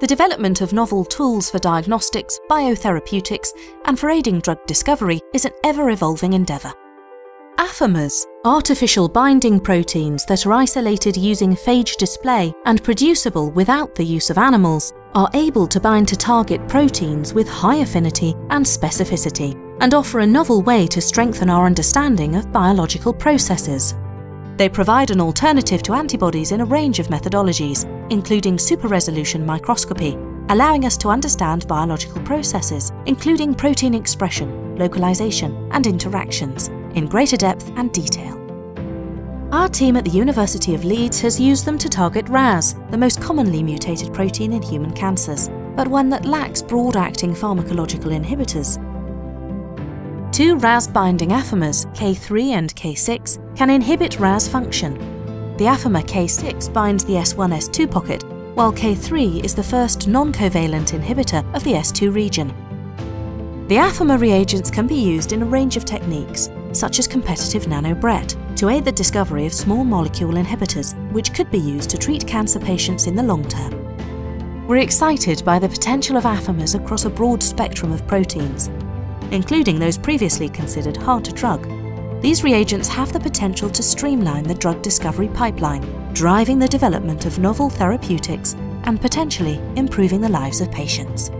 The development of novel tools for diagnostics, biotherapeutics, and for aiding drug discovery is an ever evolving endeavour. Affimers, artificial binding proteins that are isolated using phage display and producible without the use of animals, are able to bind to target proteins with high affinity and specificity, and offer a novel way to strengthen our understanding of biological processes. They provide an alternative to antibodies in a range of methodologies, including super-resolution microscopy, allowing us to understand biological processes, including protein expression, localization, and interactions, in greater depth and detail. Our team at the University of Leeds has used them to target RAS, the most commonly mutated protein in human cancers, but one that lacks broad-acting pharmacological inhibitors. Two RAS-binding affimers, K3 and K6, can inhibit RAS function. The affimer K6 binds the S1-S2 pocket, while K3 is the first non-covalent inhibitor of the S2 region. The affimer reagents can be used in a range of techniques, such as competitive NanoBRET, to aid the discovery of small molecule inhibitors, which could be used to treat cancer patients in the long term. We're excited by the potential of affimers across a broad spectrum of proteins, including those previously considered hard to drug. These reagents have the potential to streamline the drug discovery pipeline, driving the development of novel therapeutics and potentially improving the lives of patients.